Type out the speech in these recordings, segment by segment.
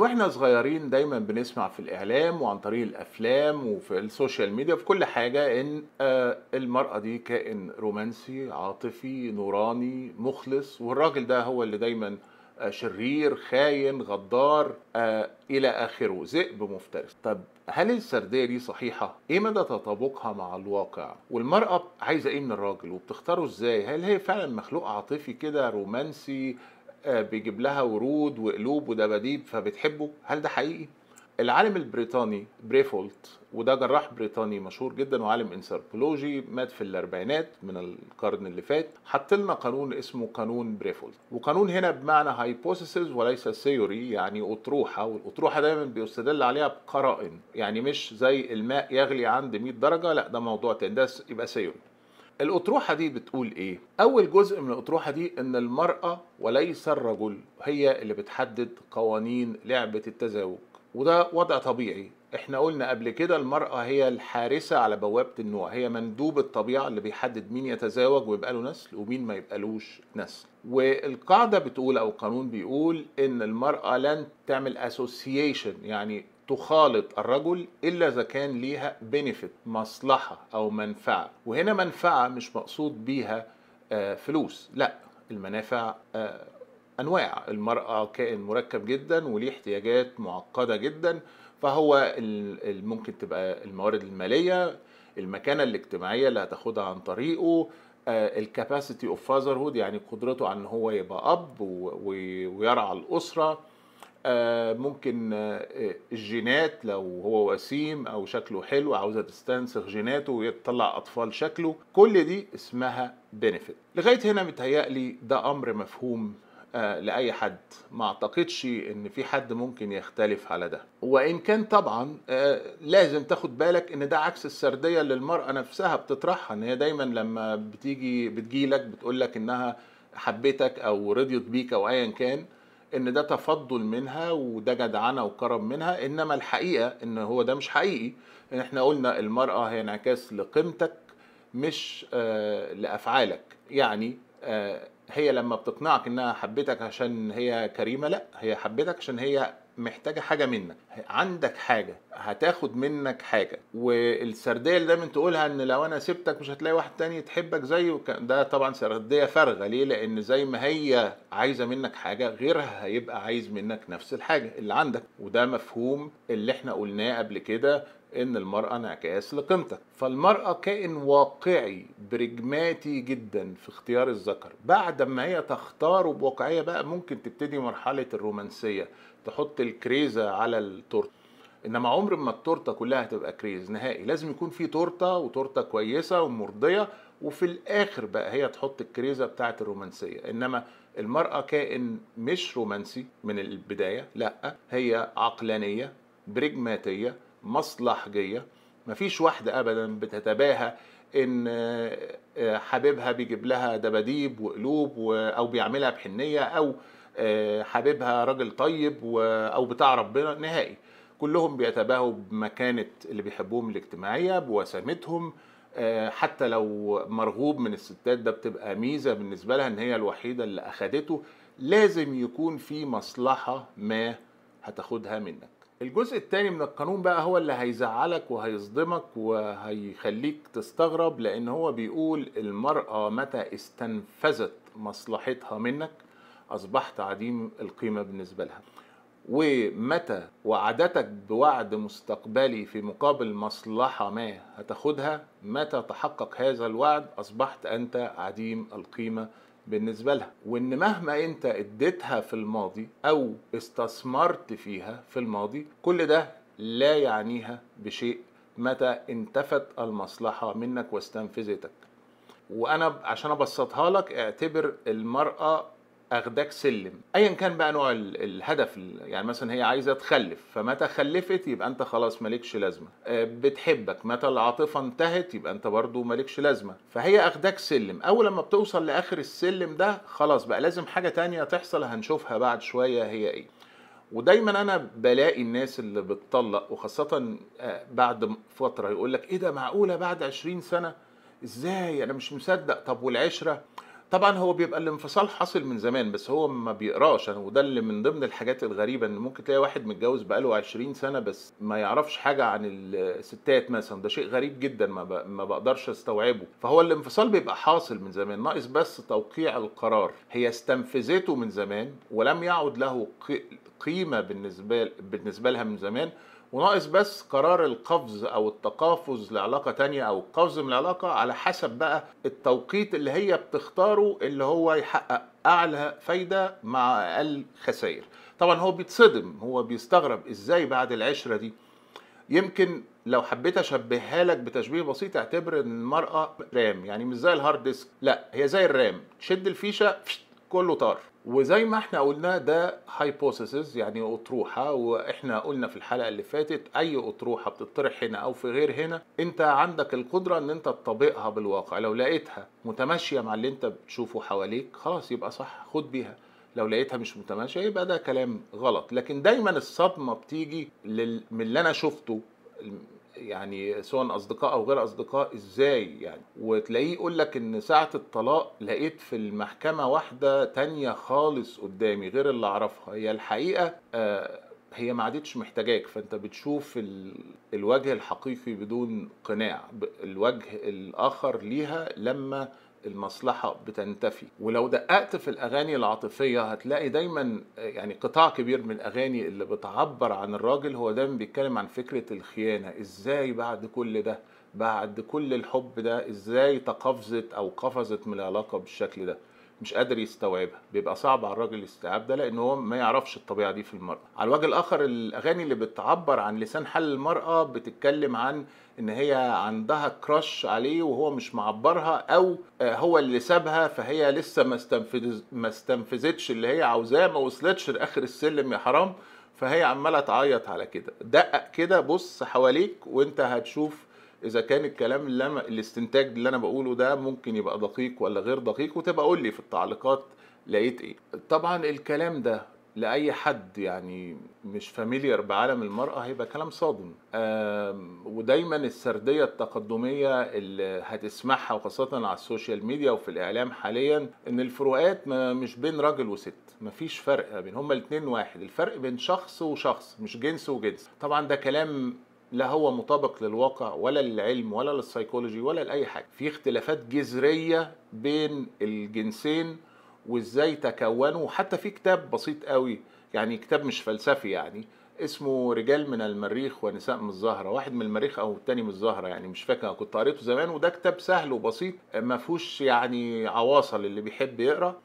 وإحنا صغيرين دايما بنسمع في الإعلام وعن طريق الأفلام وفي ال social media في كل حاجة إن آه، المرأة دي كائن رومانسي عاطفي نوراني مخلص والراجل ده هو اللي دايما آه، شرير خاين غدار آه، إلى آخره ذئب مفترس. طب هل السردية دي صحيحة؟ إيه مدى تطابقها مع الواقع؟ والمرأة عايزة إيه من الراجل؟ وبتختاره إزاي؟ هل هي فعلا مخلوق عاطفي كده رومانسي بيجيب لها ورود وقلوب ودباديب فبتحبه. هل ده حقيقي؟ العالم البريطاني بريفولت وده جراح بريطاني مشهور جدا وعالم انثروبولوجي مات في الأربعينات من القرن اللي فات. حط لنا قانون اسمه قانون بريفولت. وقانون هنا بمعنى hypothesis وليس theory يعني أطروحة والأطروحة دايما بيستدل عليها بقرائن. يعني مش زي الماء يغلي عند 100 درجة لا ده موضوع تاني. ده يبقى theory الأطروحة دي بتقول إيه؟ أول جزء من الأطروحة دي إن المرأة وليس الرجل هي اللي بتحدد قوانين لعبة التزاوج. وده وضع طبيعي. إحنا قلنا قبل كده المرأة هي الحارسة على بوابة النوع. هي مندوب الطبيعة اللي بيحدد مين يتزاوج ويبقى له نسل ومين ما يبقالوش نسل. والقاعدة بتقول أو القانون بيقول إن المرأة لن تعمل association يعني تخالط الرجل إلا إذا كان ليها benefit مصلحة أو منفعة. وهنا منفعة مش مقصود بيها آه، فلوس. لا المنافع آه، أنواع. المرأة كائن مركب جدا وليه احتياجات معقدة جدا فهو ممكن تبقى الموارد المالية المكانة الاجتماعية اللي هتاخدها عن طريقه ال capacity of fatherhood يعني قدرته على إن هو يبقى أب ويرعى الأسرة. ممكن آه، الجينات لو هو وسيم أو شكله حلو عاوزة تستنسخ جيناته ويطلع أطفال شكله. كل دي اسمها benefit لغاية هنا متهيألي ده أمر مفهوم آه، لأي حد. ما أعتقدش إن في حد ممكن يختلف على ده. وإن كان طبعا آه، لازم تاخد بالك إن ده عكس السردية اللي المرأة نفسها بتطرحها. إن هي دايما لما بتيجي بتجيلك بتقول لك إنها حبيتك أو رضيت بيك أو ايا كان إن ده تفضل منها وده جدعنة وكرم منها إنما الحقيقة إن هو ده مش حقيقي. ان إحنا قلنا المرأة هي انعكاس لقيمتك مش آه لأفعالك. يعني آه هي لما بتقنعك إنها حبيتك عشان هي كريمة لأ هي حبيتك عشان هي محتاجة حاجة منك. عندك حاجة هتاخد منك حاجة. والسردية اللي دايما تقولها إن لو أنا سبتك مش هتلاقي واحد تاني تحبك زيه ده طبعا سردية فارغة. ليه؟ لأن زي ما هي عايزة منك حاجة غيرها هيبقى عايز منك نفس الحاجة اللي عندك. وده مفهوم اللي إحنا قلناه قبل كده إن المرأة انعكاس لقيمتك فالمرأة كائن واقعي برجماتي جدا في اختيار الذكر. بعد ما هي تختاره بواقعية بقى ممكن تبتدي مرحلة الرومانسية تحط الكريزة على التورتة. إنما عمر ما التورتة كلها هتبقى كريز نهائي. لازم يكون في تورتة وتورتة كويسة ومرضية وفي الآخر بقى هي تحط الكريزة بتاعة الرومانسية. إنما المرأة كائن مش رومانسي من البداية لأ هي عقلانية برجماتية مصلحجيه مفيش واحدة ابدا بتتباهى إن آه، آه، حبيبها بيجيب لها دباديب وقلوب أو بيعملها بحنية أو آه، حبيبها راجل طيب أو بتاع ربنا نهائي. كلهم بيتباهوا بمكانة اللي بيحبوهم الاجتماعية بوسامتهم. حتى لو مرغوب من الستات ده بتبقى ميزة بالنسبة لها إن هي الوحيدة اللي أخدته. لازم يكون في مصلحة ما هتاخدها منك. الجزء الثاني من القانون بقى هو اللي هيزعلك وهيصدمك وهيخليك تستغرب لأن هو بيقول المرأة متى استنفذت مصلحتها منك؟ أصبحت عديم القيمة بالنسبة لها. ومتى وعدتك بوعد مستقبلي في مقابل مصلحة ما هتاخدها؟ متى تحقق هذا الوعد؟ أصبحت أنت عديم القيمة بالنسبة لها وإن مهما أنت اديتها في الماضي أو استثمرت فيها في الماضي كل ده لا يعنيها بشيء متى انتفت المصلحة منك واستنفذتك. وأنا عشان أبسطها لك اعتبر المرأة اخداك سلم. ايا كان بقى نوع ال- الهدف ال- يعني مثلا هي عايزة تخلف فمتى خلفت يبقى أنت خلاص مالكش لازمة. آه، بتحبك متى العاطفه انتهت يبقى أنت برضو مالكش لازمة. فهي اخداك سلم. أول لما بتوصل لآخر السلم ده خلاص بقى لازم حاجة تانية تحصل هنشوفها بعد شوية هي إيه. ودايما أنا بلاقي الناس اللي بتطلق وخاصة آه، بعد فترة يقول لك إيه ده معقولة بعد 20 سنة؟ إزاي؟ أنا مش مصدق. طب والعشرة؟ طبعا هو بيبقى الانفصال حاصل من زمان بس هو ما بيقراش. أنا وده اللي من ضمن الحاجات الغريبة إن ممكن تلاقي واحد متجوز بقاله 20 سنة بس ما يعرفش حاجة عن الستات مثلا. ده شيء غريب جدا ما, ب... ما بقدرش استوعبه. فهو الانفصال بيبقى حاصل من زمان. ناقص بس توقيع القرار. هي استنفذته من زمان ولم يعد له قيمة بالنسبة بالنسبة لها من زمان وناقص بس قرار القفز أو التقافز لعلاقة تانية أو القفز من العلاقة على حسب بقى التوقيت اللي هي بتختاره اللي هو يحقق أعلى فايدة مع أقل خسائر. طبعا هو بيتصدم هو بيستغرب إزاي بعد العشرة دي. يمكن لو حبيت أشبهها لك بتشبيه بسيط اعتبر إن المرأة RAM يعني مش زي ال hard disk لا هي زي ال RAM تشد الفيشة كله طار. وزي ما إحنا قلنا ده هايبوثيسز يعني أطروحة. وإحنا قلنا في الحلقة اللي فاتت أي أطروحة بتطرح هنا أو في غير هنا انت عندك القدرة إن انت تطبقها بالواقع. لو لقيتها متماشية مع اللي انت بتشوفه حواليك خلاص يبقى صح خد بيها. لو لقيتها مش متماشية يبقى ده كلام غلط. لكن دايما الصدمة بتيجي لل... من اللي أنا شفته يعني سواء أصدقاء أو غير أصدقاء إزاي يعني؟ وتلاقيه يقول لك إن ساعة الطلاق لقيت في المحكمة واحدة تانية خالص قدامي غير اللي أعرفها. هي الحقيقة آه هي ما عادتش محتاجاك فأنت بتشوف ال... الوجه الحقيقي بدون قناع. الوجه الآخر ليها لما المصلحة بتنتفي. ولو دققت في الأغاني العاطفية هتلاقي دايما يعني قطاع كبير من الأغاني اللي بتعبر عن الراجل هو دايما بيتكلم عن فكرة الخيانة. إزاي بعد كل ده بعد كل الحب ده إزاي تقفزت أو قفزت من العلاقة بالشكل ده؟ مش قادر يستوعبها بيبقى صعب على الراجل الاستيعاب ده لأن هو ما يعرفش الطبيعة دي في المرأة. على الوجه الآخر الأغاني اللي بتعبر عن لسان حل المرأة بتتكلم عن إن هي عندها كراش عليه وهو مش معبرها أو هو اللي سابها فهي لسه ما ما استنفذتش اللي هي عاوزاه ما وصلتش لآخر السلم يا حرام. فهي عمالة تعيط على كده. دقق كده بص حواليك وأنت هتشوف إذا كان الكلام اللي أنا الاستنتاج اللي أنا بقوله ده ممكن يبقى دقيق ولا غير دقيق وتبقى قول لي في التعليقات لقيت إيه. طبعا الكلام ده لأي حد يعني مش familiar بعالم المرأة هيبقى كلام صادم. ودايما السردية التقدمية اللي هتسمعها وخاصة على ال social media وفي الإعلام حاليا إن الفروقات مش بين راجل وست مفيش فرق بين هما الاثنين واحد الفرق بين شخص وشخص مش جنس وجنس. طبعا ده كلام لا هو مطابق للواقع ولا للعلم ولا للسيكولوجي ولا لأي حاجة. في اختلافات جذرية بين الجنسين وإزاي تكونوا. وحتى في كتاب بسيط قوي يعني كتاب مش فلسفي يعني اسمه رجال من المريخ ونساء من الزهرة. واحد من المريخ أو التاني من الزهرة يعني مش فاكر كنت قريته زمان. وده كتاب سهل وبسيط ما فيهوش يعني عواصل اللي بيحب يقرأ.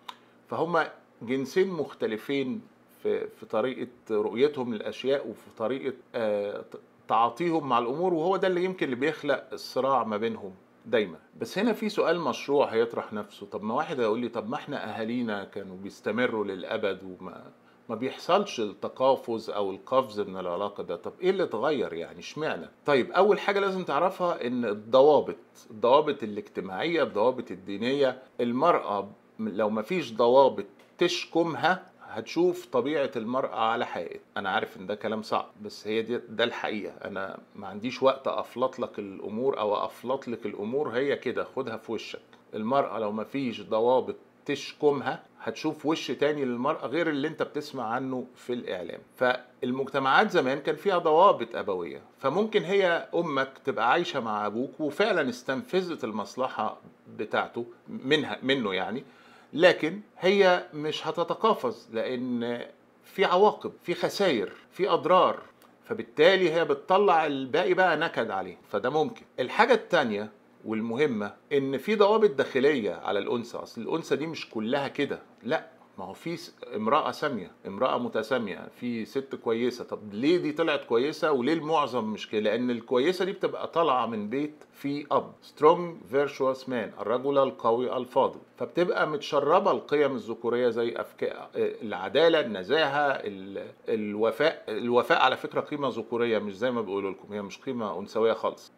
فهم جنسين مختلفين في في طريقة رؤيتهم للأشياء وفي طريقة آه تعاطيهم مع الأمور وهو ده اللي يمكن اللي بيخلق الصراع ما بينهم دايما. بس هنا في سؤال مشروع هيطرح نفسه. طب ما واحد هيقول لي طب ما إحنا أهالينا كانوا بيستمروا للأبد وما ما بيحصلش التقافز أو القفز من العلاقة ده. طب إيه اللي اتغير يعني؟ إشمعنى؟ طيب أول حاجة لازم تعرفها إن الضوابط الضوابط الاجتماعية الضوابط الدينية المرأة لو ما فيش ضوابط تشكمها هتشوف طبيعة المرأة على حقيقة. أنا عارف إن ده كلام صعب بس هي دي ده الحقيقة. أنا ما عنديش وقت أفلط لك الأمور أو أفلط لك الأمور. هي كده خدها في وشك. المرأة لو ما فيش ضوابط تشكمها هتشوف وش تاني للمرأة غير اللي أنت بتسمع عنه في الإعلام. فالمجتمعات زمان كان فيها ضوابط أبوية. فممكن هي أمك تبقى عايشة مع أبوك وفعلا استنفذت المصلحة بتاعته منها منه يعني لكن هي مش هتتقافز لأن في عواقب في خسائر في أضرار فبالتالي هي بتطلع الباقي بقى نكد عليه فده ممكن. الحاجة الثانية والمهمة إن في ضوابط داخلية على الأنثى أصل الأنثى دي مش كلها كده لأ. ما هو في امرأة سامية امرأة متسامية في ست كويسة. طب ليه دي طلعت كويسة وليه المعظم مش كده؟ لأن الكويسة دي بتبقى طالعة من بيت في أب strong virtuous man الرجل القوي الفاضل. فبتبقى متشربة القيم الذكورية زي أفكار العدالة النزاهة الوفاء. الوفاء على فكرة قيمة ذكورية مش زي ما بيقولوا لكم هي مش قيمة أنثوية خالص.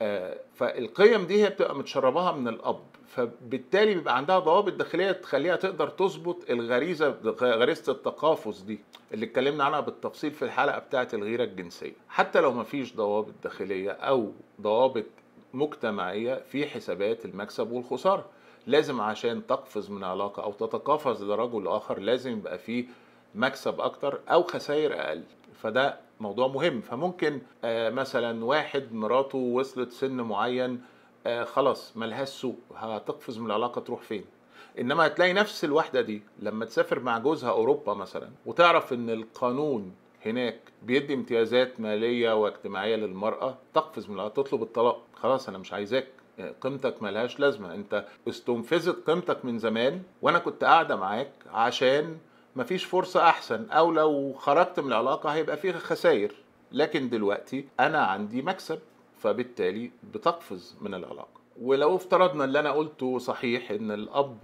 فالقيم دي هي بتبقى متشرباها من الأب. فبالتالي بيبقى عندها ضوابط داخلية تخليها تقدر تظبط الغريزة غريزة التقافز دي اللي اتكلمنا عنها بالتفصيل في الحلقة بتاعة الغيرة الجنسية. حتى لو ما فيش ضوابط داخلية أو ضوابط مجتمعية في حسابات المكسب والخسارة. لازم عشان تقفز من علاقة أو تتقافز لرجل آخر لازم يبقى فيه مكسب أكتر أو خسائر أقل. فده موضوع مهم. فممكن آه، مثلا واحد مراته وصلت سن معين آه، خلاص ملهاش سوق هتقفز من العلاقة تروح فين؟ إنما هتلاقي نفس الواحده دي لما تسافر مع جوزها أوروبا مثلا وتعرف إن القانون هناك بيدي امتيازات مالية واجتماعية للمرأة تقفز من العلاقة تطلب الطلاق. خلاص أنا مش عايزاك. قيمتك ملهاش لازمة. أنت استنفذت قيمتك من زمان وأنا كنت قاعدة معاك عشان مفيش فرصة أحسن أو لو خرجت من العلاقة هيبقى فيها خسائر لكن دلوقتي أنا عندي مكسب. فبالتالي بتقفز من العلاقة. ولو افترضنا اللي أنا قلته صحيح إن الأب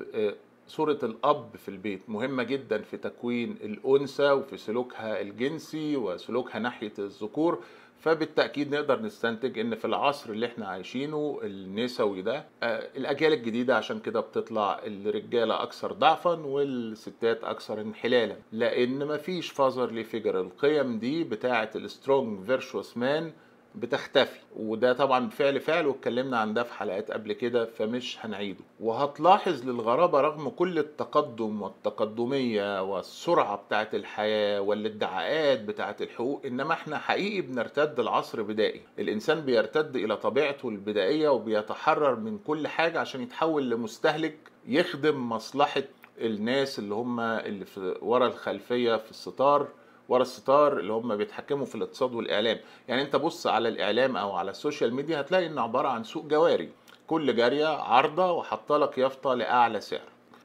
صورة الأب في البيت مهمة جدا في تكوين الأنثى وفي سلوكها الجنسي وسلوكها ناحية الذكور فبالتأكيد نقدر نستنتج إن في العصر اللي إحنا عايشينه النسوي ده الأجيال الجديدة عشان كده بتطلع الرجالة أكثر ضعفا والستات أكثر انحلالا. لأن مفيش father figure القيم دي بتاعة ال strong virtuous man بتختفي. وده طبعا فعل فعل واتكلمنا عن ده في حلقات قبل كده فمش هنعيده. وهتلاحظ للغرابة رغم كل التقدم والتقدمية والسرعة بتاعة الحياة والادعاءات بتاعة الحقوق إنما إحنا حقيقي بنرتد العصر بدائي. الإنسان بيرتد إلى طبيعته البدائية وبيتحرر من كل حاجة عشان يتحول لمستهلك يخدم مصلحة الناس اللي هم اللي في ورا الخلفية في الستار. ورا الستار اللي هم بيتحكموا في الاقتصاد والإعلام. يعني أنت بص على الإعلام أو على ال social media هتلاقي إنه عبارة عن سوق جواري. كل جارية عارضة وحاطة لك يافطة لأعلى سعر.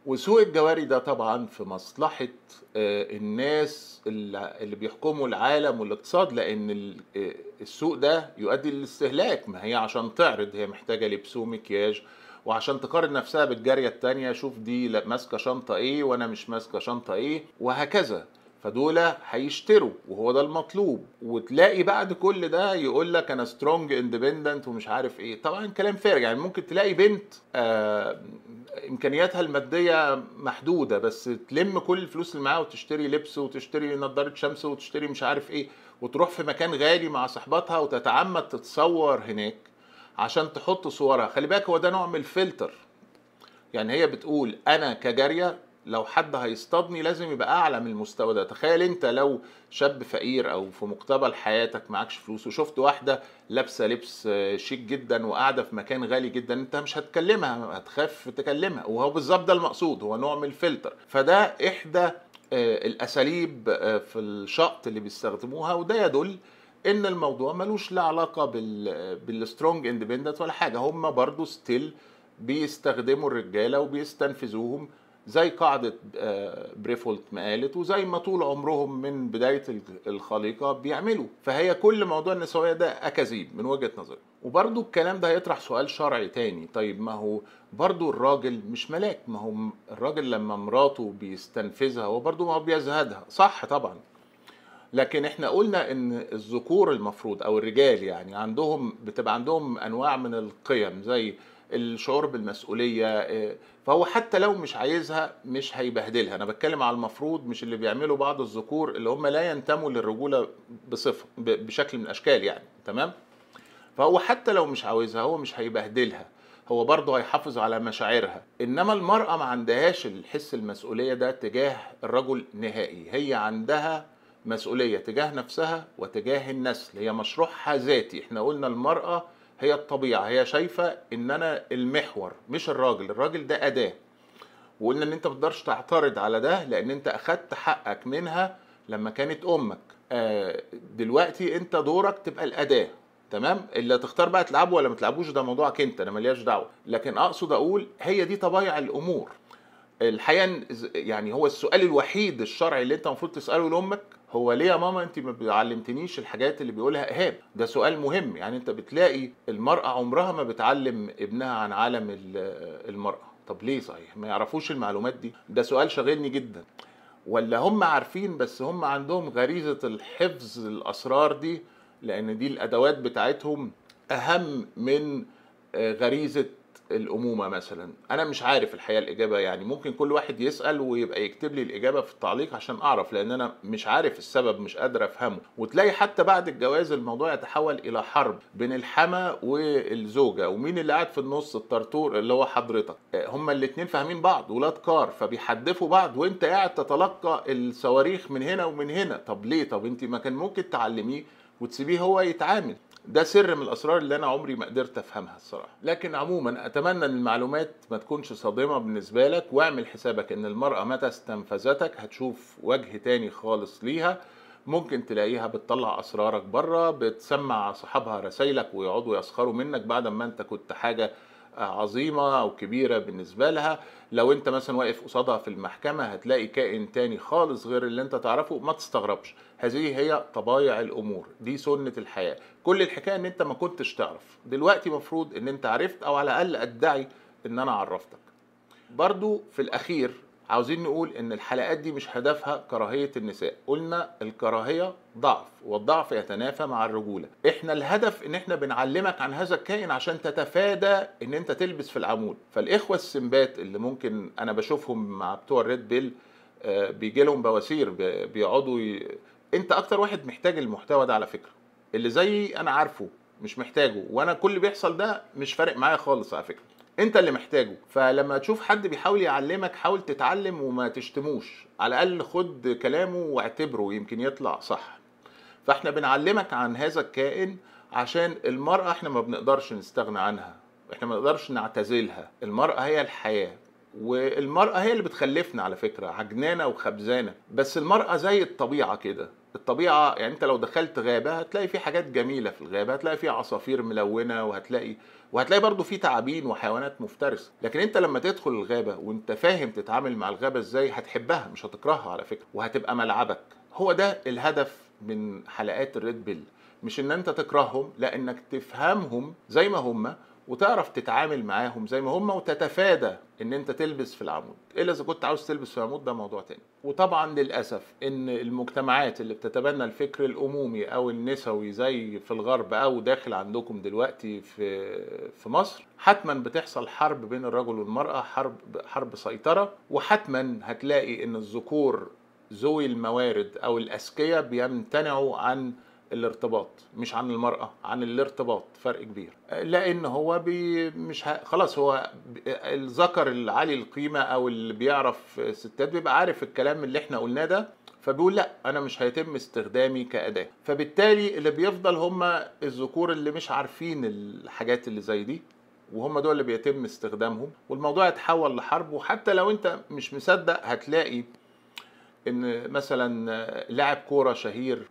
وسوق الجواري ده طبعا في مصلحة آه، الناس اللي بيحكموا العالم والاقتصاد لأن آه، السوق ده يؤدي للاستهلاك. ما هي عشان تعرض هي محتاجة لبس ومكياج. وعشان تقارن نفسها بالجارية التانية شوف دي ماسكة شنطة إيه وأنا مش ماسكة شنطة إيه وهكذا. فدول هيشتروا وهو ده المطلوب. وتلاقي بعد كل ده يقول لك أنا strong independent ومش عارف إيه. طبعا كلام فارغ يعني ممكن تلاقي بنت آه إمكانياتها المادية محدودة بس تلم كل الفلوس اللي معاها وتشتري لبس وتشتري نظارة شمس وتشتري مش عارف إيه وتروح في مكان غالي مع صاحباتها وتتعمد تتصور هناك عشان تحط صورها. خلي بالك هو ده نوع من الفلتر يعني هي بتقول أنا كجارية لو حد هيصطادني لازم يبقى أعلى من المستوى ده. تخيل أنت لو شاب فقير أو في مقتبل حياتك معكش فلوس وشفت واحدة لابسة لبس شيك جدا وقاعدة في مكان غالي جدا أنت مش هتكلمها هتخاف تكلمها. وهو بالظبط ده المقصود هو نوع من الفلتر. فده إحدى آه، الأساليب آه، في الشقط اللي بيستخدموها وده يدل إن الموضوع ملوش لا علاقة بال بال strong independent ولا حاجة. هم برضو still بيستخدموا الرجالة وبيستنفذوهم زي قاعدة آه، بريفولت ما قالت وزي ما طول عمرهم من بداية الخليقة بيعملوا. فهي كل موضوع النسوية ده أكاذيب من وجهة نظري. وبرضو الكلام ده هيطرح سؤال شرعي تاني. طيب ما هو برضو الراجل مش ملاك. ما هو الراجل لما مراته بيستنفذها هو برضو ما هو بيزهدها. صح طبعا. لكن إحنا قلنا إن الذكور المفروض أو الرجال يعني عندهم بتبقى عندهم أنواع من القيم زي الشعور بالمسؤولية آه، فهو حتى لو مش عايزها مش هيبهدلها. أنا بتكلم على المفروض مش اللي بيعمله بعض الذكور اللي هم لا ينتموا للرجولة بصفة بشكل من الأشكال يعني تمام؟ فهو حتى لو مش عاوزها هو مش هيبهدلها هو برضه هيحافظ على مشاعرها. إنما المرأة ما عندهاش الحس المسؤولية ده تجاه الرجل نهائي هي عندها مسؤولية تجاه نفسها وتجاه النسل هي مشروعها ذاتي. إحنا قلنا المرأة هي الطبيعة هي شايفة إن أنا المحور مش الراجل الراجل ده أداة. وقلنا إن أنت ما تقدرش تعترض على ده لأن أنت أخدت حقك منها لما كانت أمك. آه دلوقتي أنت دورك تبقى الأداة تمام؟ اللي تختار بقى تلعبه ولا ما تلعبوش ده موضوعك أنت أنا ملياش دعوة. لكن أقصد أقول هي دي طبيعة الأمور. الحقيقة يعني هو السؤال الوحيد الشرعي اللي أنت المفروض تسأله لأمك هو ليه يا ماما انت ما علمتنيش الحاجات اللي بيقولها إيهاب؟ ده سؤال مهم. يعني انت بتلاقي المرأة عمرها ما بتعلم ابنها عن عالم المرأة. طب ليه صحيح؟ ما يعرفوش المعلومات دي؟ ده سؤال شاغلني جدا. ولا هم عارفين بس هم عندهم غريزة الحفظ الأسرار دي؟ لأن دي الأدوات بتاعتهم أهم من آه، غريزة الأمومة مثلا. أنا مش عارف الحقيقة الإجابة يعني ممكن كل واحد يسأل ويبقى يكتب لي الإجابة في التعليق عشان أعرف لأن أنا مش عارف السبب مش قادر أفهمه. وتلاقي حتى بعد الجواز الموضوع يتحول إلى حرب بين الحما والزوجة. ومين اللي قاعد في النص؟ الطرطور اللي هو حضرتك. هما الاتنين فاهمين بعض ولاد كار فبيحدفوا بعض وأنت قاعد تتلقى الصواريخ من هنا ومن هنا. طب ليه؟ طب أنت ما كان ممكن تعلميه وتسيبيه هو يتعامل. ده سر من الأسرار اللي أنا عمري ما قدرت أفهمها الصراحة. لكن عموما أتمنى إن المعلومات ما تكونش صادمة بالنسبة لك واعمل حسابك إن المرأة متى استنفذتك هتشوف وجه تاني خالص ليها. ممكن تلاقيها بتطلع أسرارك بره بتسمع صحابها رسايلك ويقعدوا يسخروا منك بعد ما أنت كنت حاجة عظيمة أو كبيرة بالنسبة لها. لو أنت مثلا واقف قصادها في المحكمة هتلاقي كائن تاني خالص غير اللي أنت تعرفه. ما تستغربش هذه هي طبايع الأمور. دي سنة الحياة. كل الحكاية إن أنت ما كنتش تعرف. دلوقتي مفروض إن أنت عرفت أو على الأقل أدعي إن أنا عرفتك. برضو في الأخير عاوزين نقول إن الحلقات دي مش هدفها كراهية النساء. قلنا الكراهية ضعف والضعف يتنافى مع الرجولة. إحنا الهدف إن إحنا بنعلمك عن هذا الكائن عشان تتفادى إن أنت تلبس في العمود. فالإخوة السنبات اللي ممكن أنا بشوفهم مع بتوع الريد بيل بيجي لهم بواسير بيقعدوا ي... أنت أكتر واحد محتاج المحتوى ده على فكرة. اللي زيي أنا عارفه مش محتاجه وأنا كل اللي بيحصل ده مش فارق معايا خالص على فكرة. انت اللي محتاجه. فلما تشوف حد بيحاول يعلمك حاول تتعلم وما تشتموش. على الأقل خد كلامه واعتبره يمكن يطلع صح. فاحنا بنعلمك عن هذا الكائن عشان المرأة إحنا ما بنقدرش نستغنى عنها. إحنا ما نقدرش نعتزلها. المرأة هي الحياة. والمرأة هي اللي بتخلفنا على فكرة عجنانة وخبزانة. بس المرأة زي الطبيعة كده. الطبيعة يعني انت لو دخلت غابة هتلاقي في حاجات جميلة في الغابة. هتلاقي في عصافير ملونة وهتلاقي وهتلاقي برضو في تعابين وحيوانات مفترسة. لكن انت لما تدخل الغابة وانت فاهم تتعامل مع الغابة إزاي هتحبها مش هتكرهها على فكرة وهتبقى ملعبك. هو ده الهدف من حلقات الريد بيل مش ان انت تكرههم لا انك تفهمهم زي ما هم وتعرف تتعامل معاهم زي ما هم وتتفادى إن أنت تلبس في العمود. الا اذا كنت عاوز تلبس في العمود؟ ده موضوع تاني. وطبعا للأسف إن المجتمعات اللي بتتبنى الفكر الأمومي أو النسوي زي في الغرب أو داخل عندكم دلوقتي في في مصر حتما بتحصل حرب بين الرجل والمرأة حرب حرب سيطرة وحتما هتلاقي إن الذكور ذوي الموارد أو الأذكياء بيمتنعوا عن الارتباط مش عن المرأة عن الارتباط فرق كبير. لأن هو بي مش ه... خلاص هو الذكر العالي القيمة أو اللي بيعرف ستات بيبقى عارف الكلام اللي إحنا قلناه ده فبيقول لأ أنا مش هيتم استخدامي كأداة. فبالتالي اللي بيفضل هم الذكور اللي مش عارفين الحاجات اللي زي دي وهم دول اللي بيتم استخدامهم والموضوع يتحول لحرب وحتى لو أنت مش مصدق هتلاقي إن مثلا لاعب كورة شهير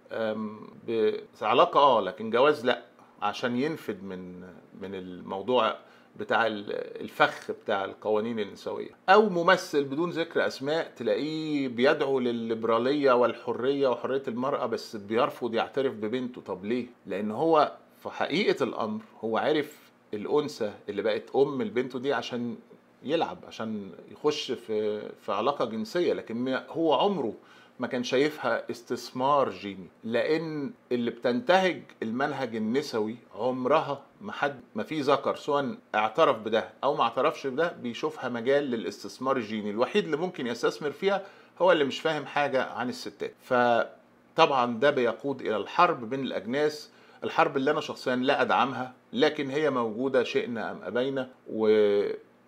علاقة آه لكن جواز لأ عشان ينفد من من الموضوع بتاع الفخ بتاع القوانين النسوية. أو ممثل بدون ذكر أسماء تلاقيه بيدعو للليبرالية والحرية وحرية المرأة بس بيرفض يعترف ببنته. طب ليه؟ لأن هو في حقيقة الأمر هو عرف الأنثى اللي بقت أم لبنته دي عشان يلعب عشان يخش في في علاقة جنسية لكن هو عمره ما كان شايفها استثمار جيني. لأن اللي بتنتهج المنهج النسوي عمرها ما حد ما في ذكر سواء اعترف بده أو ما اعترفش بده بيشوفها مجال للاستثمار الجيني. الوحيد اللي ممكن يستثمر فيها هو اللي مش فاهم حاجة عن الستات. فطبعا ده بيقود إلى الحرب بين الأجناس الحرب اللي أنا شخصيا لا أدعمها لكن هي موجودة شئنا أم أبينا و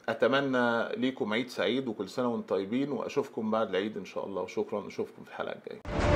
أتمنى ليكم عيد سعيد وكل سنة وأنتم طيبين وأشوفكم بعد العيد إن شاء الله. وشكرا أشوفكم في الحلقة الجاية.